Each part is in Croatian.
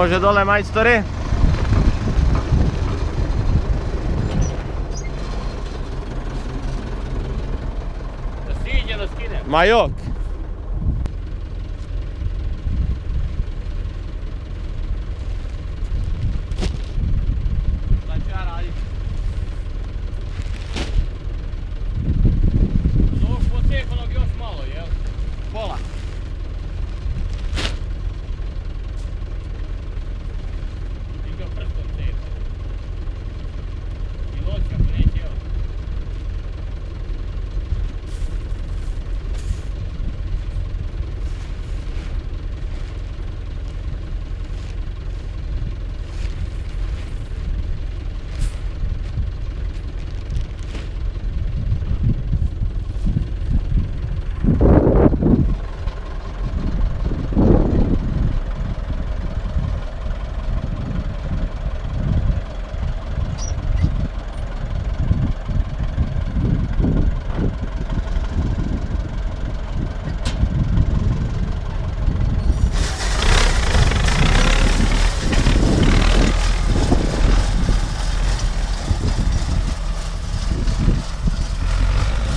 Smo že dole majstori? Naskinje, naskine. Majok.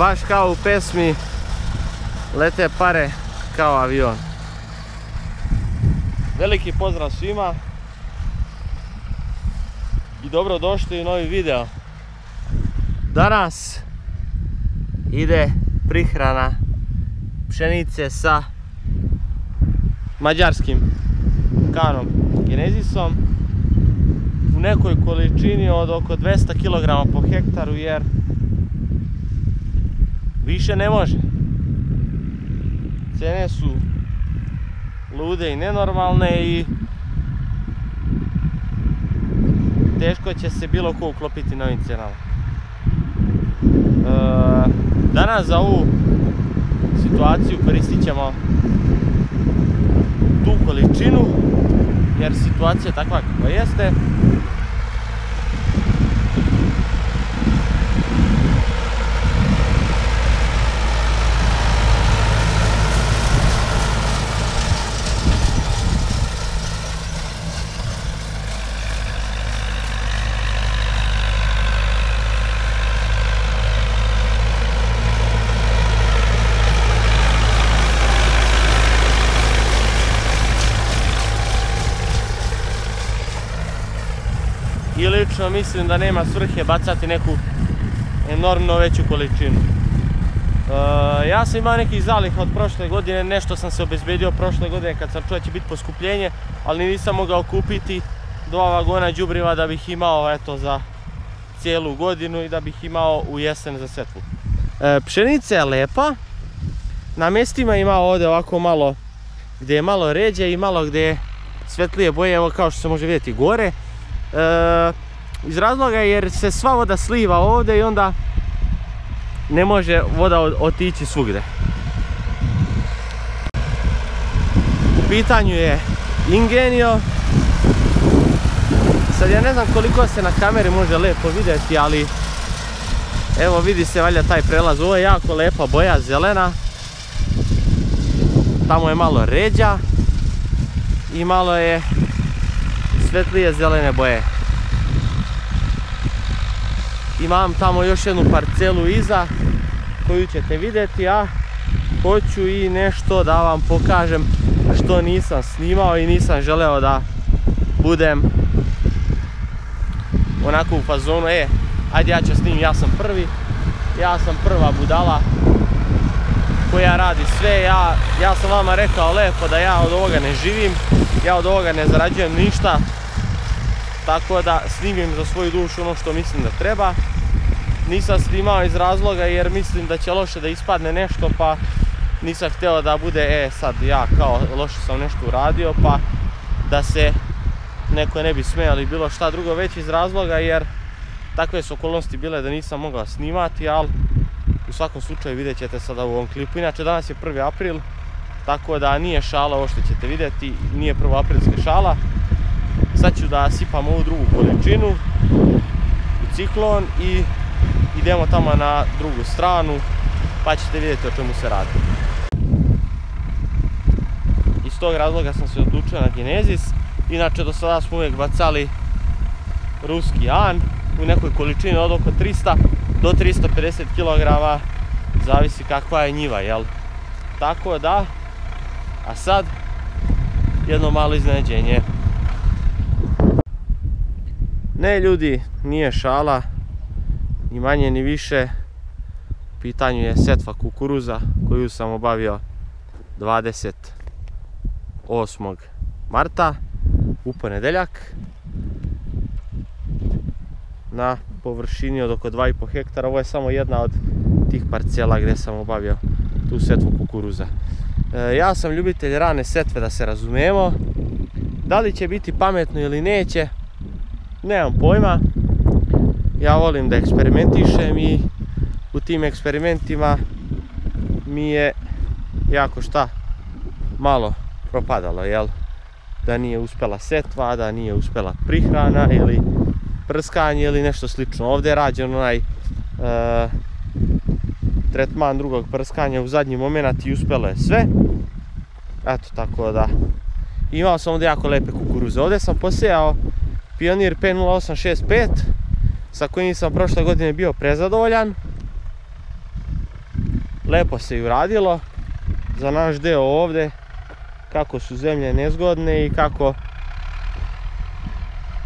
Baš kao u pesmi Lete pare kao avion. Veliki pozdrav svima. I dobro došli u novi video. Danas ide prihrana pšenice sa mađarskim kanom Genezisom u nekoj količini od oko 200 kg po hektaru jer više ne može. Cene su lude i nenormalne i teško će se bilo ko uklopiti na ovim cenama. E, danas za ovu situaciju koristit ćemo tu količinu jer situacija je takva kakva jeste. I lično mislim da nema svrhe bacati neku enormno veću količinu. E, ja sam imao nekih zaliha od prošle godine, nešto sam se obezbedio prošle godine kad sam čuo da će biti poskupljenje, ali nisam mogao kupiti dva vagona đubriva da bih imao eto za cijelu godinu i da bih imao u jesen za setvu. E, pšenica je lepa, na mjestima ima ovdje ovako malo gdje je malo ređe i malo gdje je svetlije boje, evo kao što se može vidjeti gore. E, iz razloga jer se sva voda sliva ovdje i onda ne može voda otići svugdje. U pitanju je Ingenio. Sad ja ne znam koliko se na kameri može lijepo vidjeti, ali evo vidi se valjda taj prelaz. Ovo je jako lepa boja, zelena. Tamo je malo ređa i malo je svetlije zelene boje. Imam tamo još jednu parcelu iza koju ćete vidjeti, a hoću i nešto da vam pokažem što nisam snimao i nisam želeo da budem onako u fazonu, e, ajde ja ću snim, ja sam prvi, ja sam prva budala koja radi sve, ja, ja sam vama rekao lepo da ja od ovoga ne živim, ja od ovoga ne zarađujem ništa, tako da snimim za svoju dušu ono što mislim da treba. Nisam snimao iz razloga jer mislim da će loše da ispadne nešto pa nisam htio da bude e sad ja kao loše sam nešto uradio pa da se neko ne bi smijali bilo šta drugo već iz razloga jer takve su okolnosti bile da nisam mogao snimati ali u svakom slučaju vidjet ćete sada u ovom klipu. Inače danas je 1. april tako da nije šala ovo što ćete vidjeti, nije 1. aprilska šala. Sad ću da sipam ovu drugu količinu u ciklon i idemo tamo na drugu stranu pa ćete vidjeti o čemu se radi. Iz tog razloga sam se odlučio na Genesis. Inače do sada smo uvijek bacali ruski an u nekoj količini od oko 300 do 350 kg, zavisi kakva je njiva, jel? Tako da, a sad jedno malo iznenađenje. Ne ljudi, nije šala, ni manje ni više. U pitanju je setva kukuruza koju sam obavio 28. marta u ponedeljak na površini od oko 2,5 hektara. Ovo je samo jedna od tih parcela gdje sam obavio tu setvu kukuruza. E, ja sam ljubitelj rane setve da se razumijemo. Da li će biti pametno ili neće, nemam pojma. Ja volim da eksperimentišem i u tim eksperimentima mi je jako šta malo propadalo, jel? Da nije uspjela setva, da nije uspjela prihrana ili prskanje ili nešto slično. Ovdje je rađen onaj e, tretman drugog prskanja u zadnji moment i uspjelo je sve. Eto, tako da. Imao sam ovdje jako lepe kukuruze. Ovdje sam posijao Pionir P0865 sa kojim sam prošle godine bio prezadovoljan. Lepo se i uradilo za naš deo ovdje kako su zemlje nezgodne i kako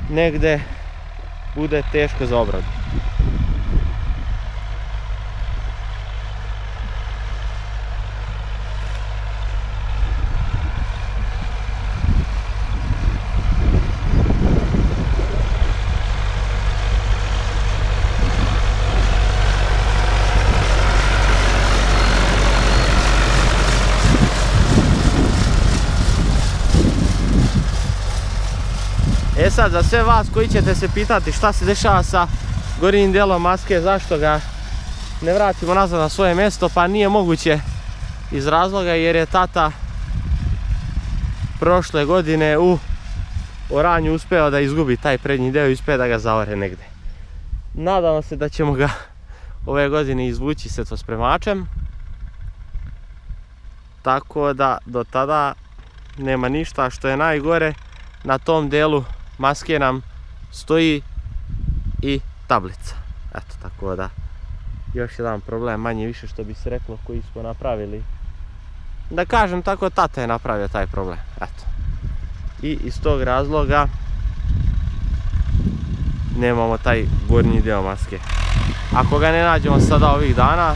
negde bude teško za obradu. E sad, za sve vas koji ćete se pitati šta se dešava sa gornjim dijelom maske, zašto ga ne vratimo nazad na svoje mjesto, pa nije moguće iz razloga jer je tata prošle godine u oranju uspeo da izgubi taj prednji deo i uspeo da ga zaore negde. Nadamo se da ćemo ga ove godine izvući spremačem. Tako da do tada nema ništa što je najgore na tom delu maske nam stoji i tablica. Eto, tako da još jedan problem manje više što bi se reklo koji smo napravili. Da kažem tako, tata je napravio taj problem. Eto. I iz tog razloga nemamo taj gornji dio maske. Ako ga ne nađemo sada ovih dana,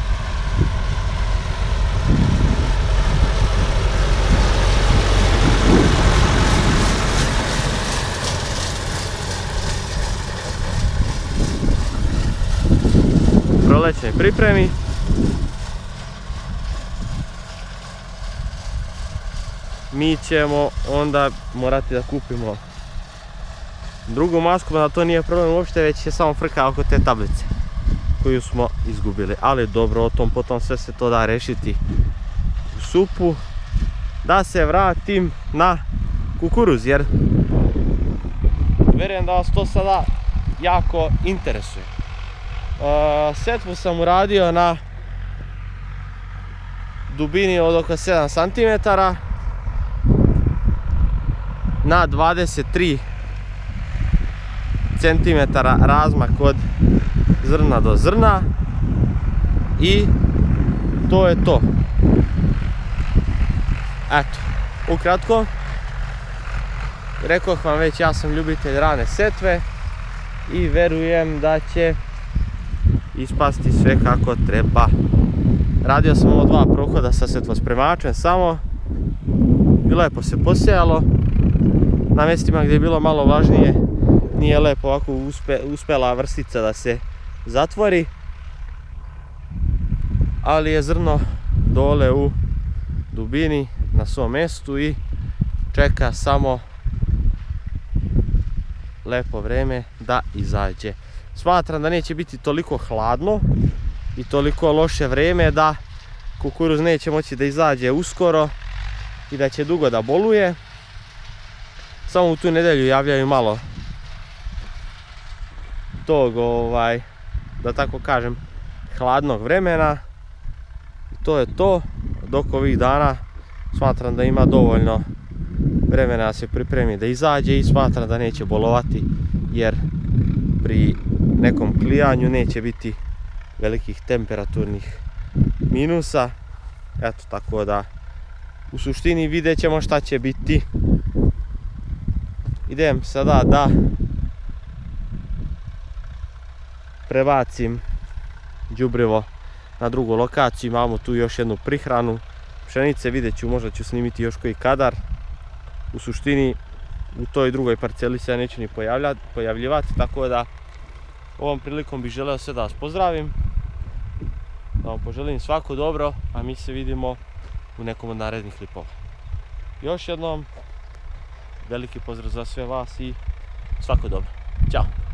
prolećnoj pripremi. Mi ćemo onda morati da kupimo drugu masku, da to nije problem uopšte, već je samo frka oko te tablice koju smo izgubili. Ali dobro, o tom potom sve se to da rešiti u supu. Da se vratim na kukuruz, jer vjerujem da vas to sada jako interesuje. Setvu sam uradio na dubini od oko 7 cm na 23 cm razmak od zrna do zrna i to je to. Eto, ukratko, rekao vam već ja sam ljubitelj rane setve i verujem da će ispasti sve kako treba. Radio sam ovo dva prohoda sa setvospremačem samo i lepo se posijalo. Na mjestima gdje je bilo malo važnije nije lepo ovako uspjela vrstica da se zatvori. Ali je zrno dole u dubini na svom mjestu i čeka samo lepo vreme da izađe. Smatram da neće biti toliko hladno i toliko loše vreme da kukuruz neće moći da izađe uskoro i da će dugo da boluje. Samo u tu nedelju javljaju malo tog, ovaj, da tako kažem, hladnog vremena. I to je to. Dok ovih dana smatram da ima dovoljno vremena da se pripremi da izađe i smatra da neće bolovati jer pri nekom klijanju neće biti velikih temperaturnih minusa. Eto tako da u suštini vidjet ćemo šta će biti. Idem sada da prebacim đubrivo na drugu lokaciju. Imamo tu još jednu prihranu pšenice, vidjet ću, možda ću snimiti još koji kadar. U suštini u toj drugoj parceli se neću ni pojavljivati, tako da ovom prilikom bih želeo sve da vas pozdravim. Da vam poželim svako dobro, a mi se vidimo u nekom od narednih klipova. Još jednom, veliki pozdrav za sve vas i svako dobro. Ćao!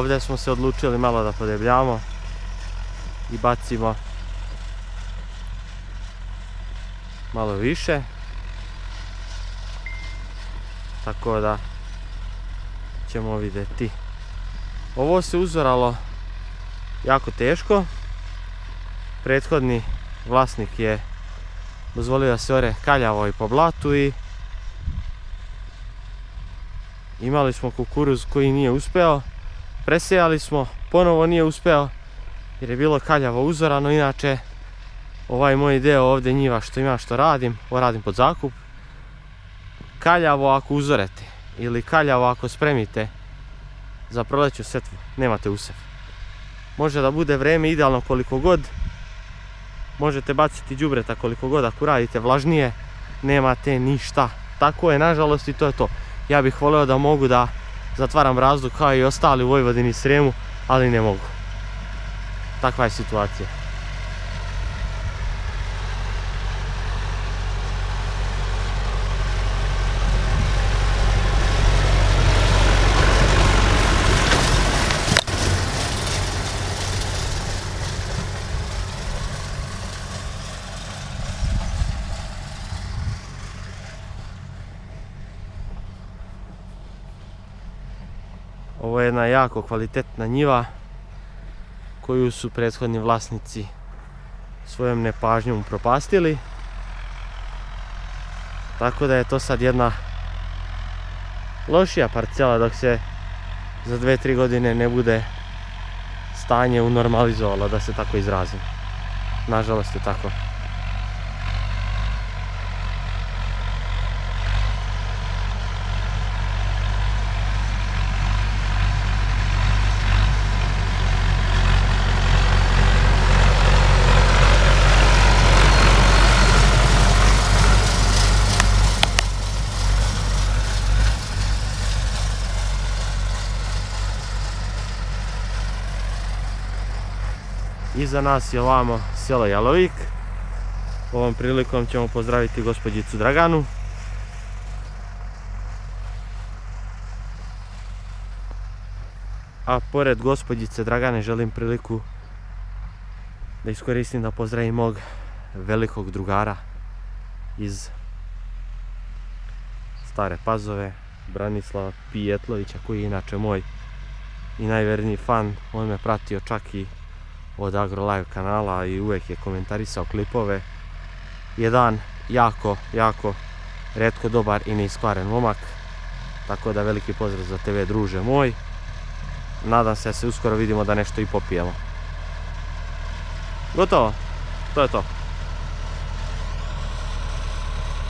Ovdje smo se odlučili malo da podebljamo i bacimo malo više. Tako da ćemo vidjeti. Ovo se uzoralo jako teško. Prethodni vlasnik je dozvolio da se ore kaljavo i po blatu i imali smo kukuruz koji nije uspeo presejali smo, ponovo nije uspeo jer je bilo kaljavo uzorano, inače ovaj moj deo ovdje njiva što ima što radim, ovo radim pod zakup, kaljavo ako uzorete ili kaljavo ako spremite za proleću setvu, nemate usev. Može da bude vreme idealno koliko god, možete baciti đubreta koliko god ako radite vlažnije, nemate ništa. Tako je, nažalost, i to je to. Ja bih voleo da mogu da zatvaram razlog kao i ostali u Vojvodini i Sremu, ali ne mogu. Takva je situacija. Jedna jako kvalitetna njiva koju su prethodni vlasnici svojom nepažnjom propastili. Tako da je to sad jedna lošija parcela dok se za 2-3 godine ne bude stanje unormalizovalo, da se tako izrazim. Nažalost je tako. Iza nas je ovamo selo Jalovik. Ovom prilikom ćemo pozdraviti gospođicu Draganu. A pored gospođice Dragane želim priliku da iskoristim da pozdravim mog velikog drugara iz Stare Pazove, Branislava Pijetlovića koji je inače moj i najverniji fan. On me pratio čak i od AgroLive kanala i uvijek je komentarisao klipove. Jedan jako, jako redko dobar i neiskvaren momak. Tako da veliki pozdrav za tebe druže moj. Nadam se da se uskoro vidimo da nešto i popijemo. Gotovo. To je to.